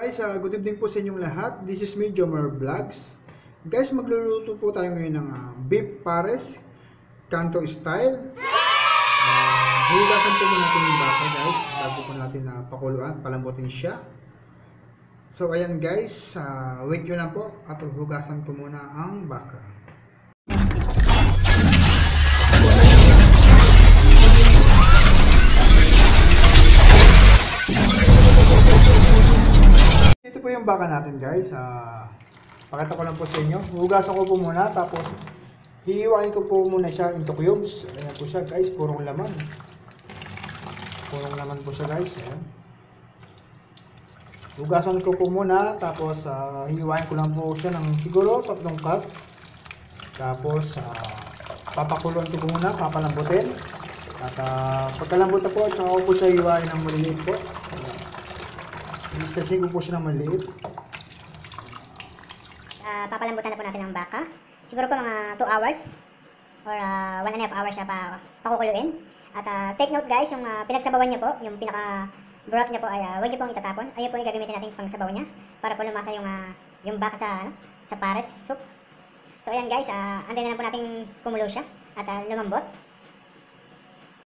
Guys, uh, good evening po sa inyong lahat. This is me, Jomar Vlogs. Guys, magluluto po tayo ngayon ng uh, beef pares, kanto style. Uh, Hugasan po muna natin yung baka guys, bago po natin na uh, pakuluan, palambutin siya. So ayan guys, uh, wait nyo na po at hugasan ko muna ang baka. Baka natin guys. Uh, pakita ko lang po sa inyo. Hugasan ko po muna tapos hihiwain ko po muna siya into cubes. Ayan po siya guys, purong laman. Purong laman po siya guys. Ayan. Hugasan ko po muna tapos uh, hihiwain ko lang po siya ng siguro tatlong cut. Tapos uh, papakuloan ko po muna, papalambutin. At uh, pagkalambot na po, tsaka ko po siya hiwain ng maliliit po. Ayan. Istasin ko po siya ng maliit. Uh, papalambutan na po natin ang baka. Siguro po mga 2 hours or 1 uh, and a half hours siya pa pakukuluin. At uh, take note guys, yung uh, pinagsabawan niya po, yung pinaka broth niya po ay uh, huwag niyo pong itatapon. Ayun po yung gagamitin natin pang sabaw niya para po lumasa yung uh, yung baka sa ano, sa pares soup. So ayan guys, uh, antayin na lang po natin kumulo siya at uh, lumambot.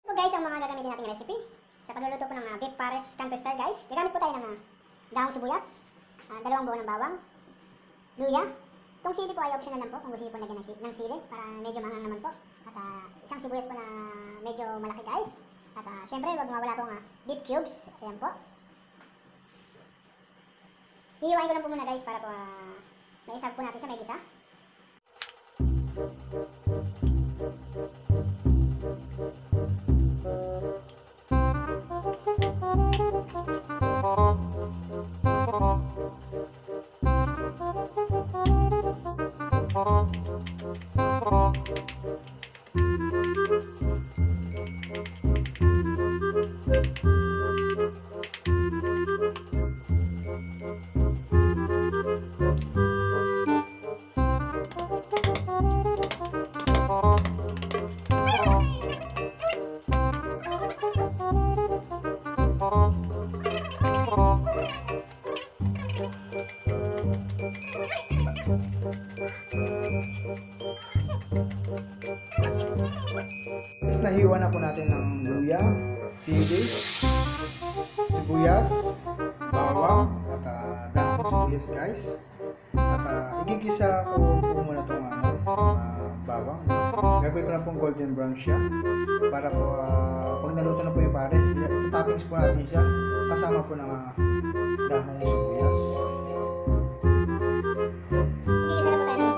So guys, ang mga gagamitin nating recipe sa pagluluto po ng uh, beef pares canto style guys. Gagamit po tayo ng uh, dahong sibuyas, uh, dalawang buo ng bawang, luya. Itong sili po ay optional lang po kung gusto niyo po lagyan ng, ng sili para medyo mangang naman po. At uh, isang sibuyas po na medyo malaki guys. At uh, syempre wag mawala pong uh, beef cubes. Ayan po. Hihiwain ko lang po muna guys para po uh, maisag po natin siya may gisa. Tapos igigisa ko po muna itong ano, uh, bawang. Gagawin ko lang pong golden brown siya. Para po, uh, pag naluto na po yung pares, itatoppings po natin siya. Kasama po ng uh, dahong sibuyas. Igisa na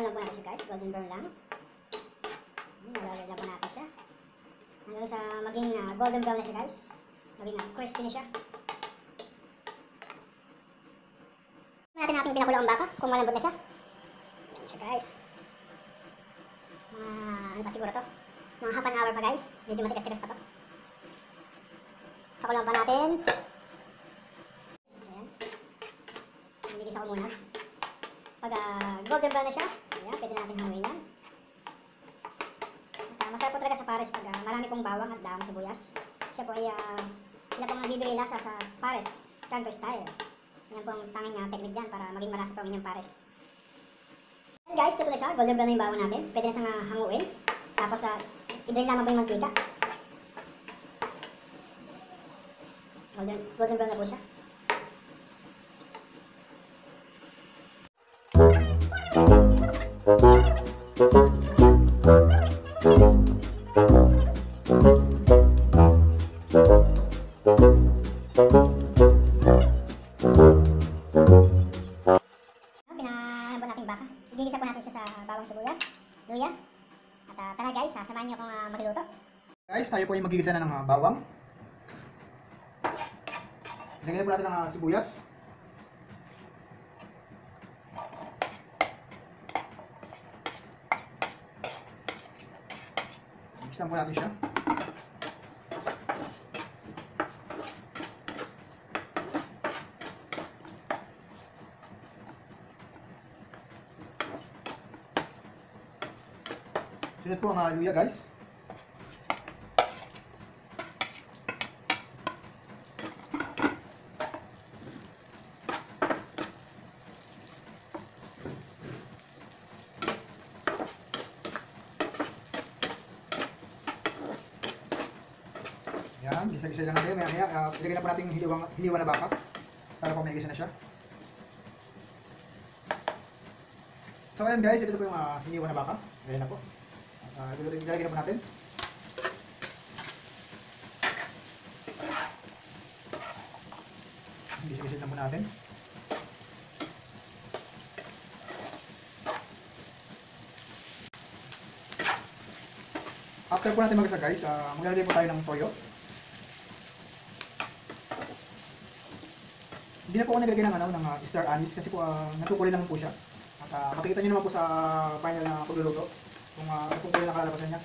brown lang po natin siya guys. Golden brown lang. Malalagay lang po natin siya. Hanggang sa maging uh, golden brown na siya guys. Maging uh, crispy na siya. natin natin pinakulo ang baka kung malambot na siya. Ayan siya guys. Mga ano pa siguro to? Mga half an hour pa guys. Medyo matigas-tigas pa to. Pakuloan pa natin. Ayan. Nilagis ako muna. Pag uh, golden brown na siya, ayan, pwede natin hanguin yan. At, uh, masarap po talaga sa pares pag uh, marami pong bawang at dahong sibuyas. Siya po ay uh, sila pong nabibigay lasa sa pares, canto style. Yan po ang tanging uh, technique dyan para maging malasa po ang inyong pares. And guys, ito na siya. Golden brown na yung bawang natin. Pwede na siyang uh, hanguin. Tapos, uh, i-drain lamang po yung mantika. Golden, golden brown na po siya. Igigisa po natin siya sa bawang sibuyas, luya. At uh, tara guys, sasamahan niyo akong uh. Guys, tayo po ay magigisa na ng bawang. Lagyan po natin ng sibuyas. Tá saboreado já. Diretor o alho e a gás. Gisa-gisa lang natin. Maya-maya, uh, ilagay na po natin yung hiliwang, hiliwa na baka. Para po may gisa na siya. So ayan guys, ito po yung uh, hiniwa na baka. Ayan na po. Uh, ilalagay na po natin. Gisa-gisa na po natin. After po natin magisa guys, uh, maglalagay po tayo ng toyo. Hindi na po ako naglagay ng, ano, ng uh, star anise kasi po uh, natukulay naman po siya. At uh, makikita nyo naman po sa final na pagluluto kung uh, natukulay na kalalabasan niya.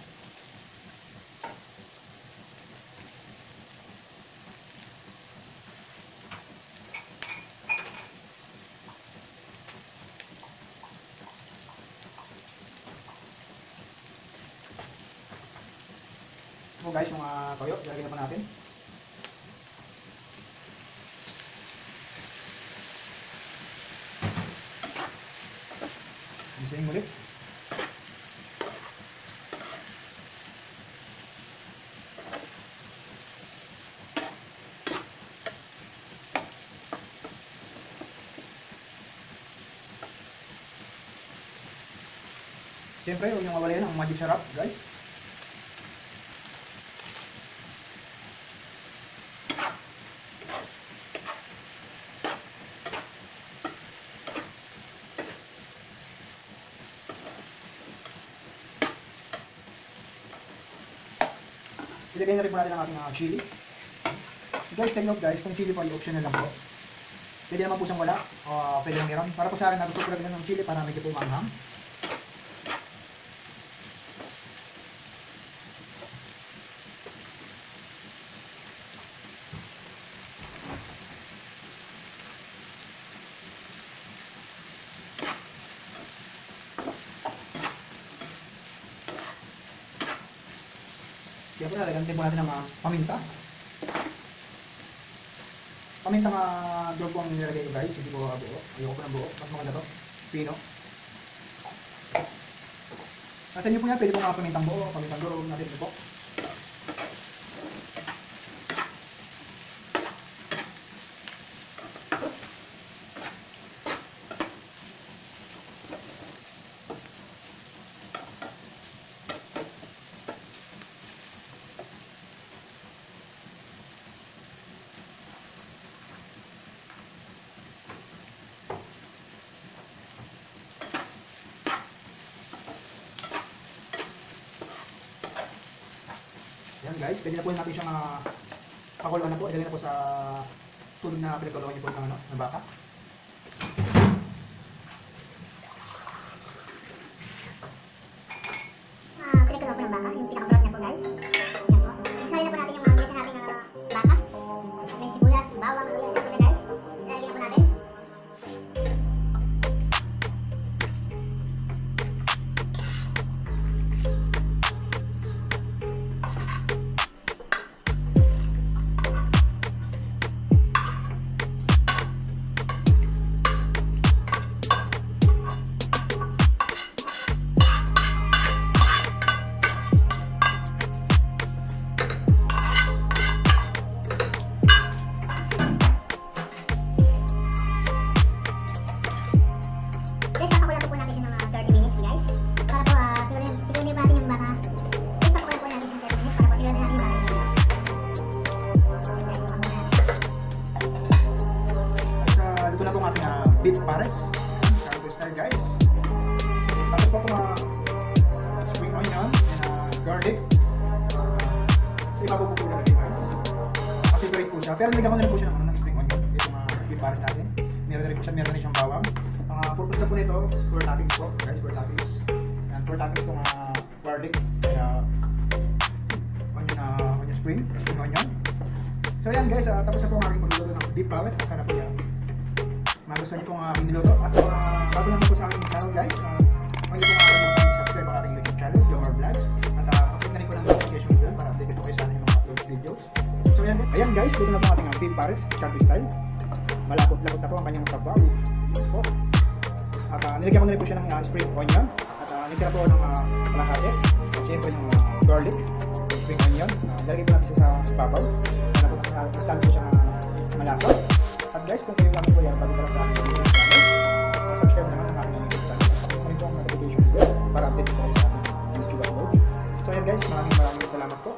So guys, yung uh, toyo, ilagay na po natin. Siyempre, huwag niyong mawala yan ang magic sarap, guys. Ilagay na rin po natin ang ating uh, chili. Guys, take note guys, kung chili po ay optional lang po. Pwede naman po siyang wala, o pwede lang meron. Para po sa akin, gusto ko lagyan ng chili para medyo po maanghang. Po lalagyan din po natin ng uh, paminta. Paminta nga uh, po ang nilagay ko guys, hindi uh, buo. Ayoko po ng buo. Mas maganda to. Pino. Nasa inyo po yan, pwede po mga pamintang buo, pamintang durog natin po. Yan guys, pwede na po natin siyang uh, pakuluan na po. Ilagay na po sa tubig na pinagkuluan niyo po ng, ano, ng baka. Pares. Cargo style guys. Tapos po itong uh, spring onion and uh, garlic. Sa ibabaw po po lalagay guys. Kasi great po siya. Pero nilagyan ko na rin po siya ng, ng spring onion. Ito mga beef pares natin. Meron na rin po siya, meron rin siyang bawang. Ang uh, purpose na po nito, for toppings po. Guys, for toppings. And for toppings itong uh, garlic. Kaya onion, uh, onion spring. Spring onion. So yan guys, uh, tapos na po ang aking pagluluto ng beef pares. Sana po yan nagustuhan niyo po ang aking niluto. At uh, bago naman po sa aking channel guys, um, uh, pwede po nga kayo mag-subscribe ang aking YouTube channel, Jomar Vlogs. At ah, uh, pakit na rin po ng notification bell para update po kayo sa aking mga upload videos. So yan, ayan guys, dito na po ating ah, Pim Paris, Chanty Style. Malapot-lapot na po ang kanyang sabaw. Yan po. At uh, nilagyan ko na rin po siya ng uh, spring onion. At uh, nilagyan po ng uh, kalahati. Siyempre yung uh, garlic, spring onion. Uh, lalagyan po natin siya sa babaw. Para po sa uh, siya na malasa. At guys, kung kayo namin po yan, bago maraming maraming salamat po.